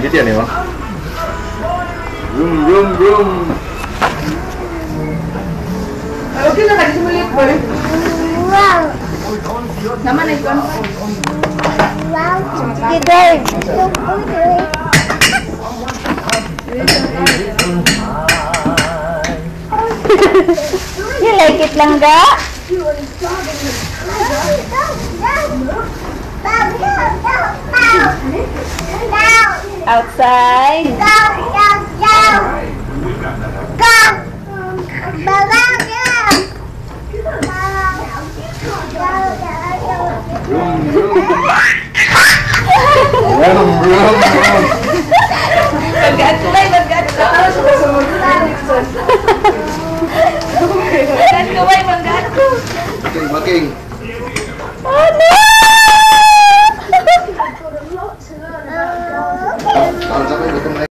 Ini dia nih, Bang. rum rum rum. oke kita tadi cuma lihat boleh. Wow. Nama nih kan. Wow. Gede. You like it, Langga? Outside. Ko ba? Mag-add ko. Making making. Oh no! Kalau 分开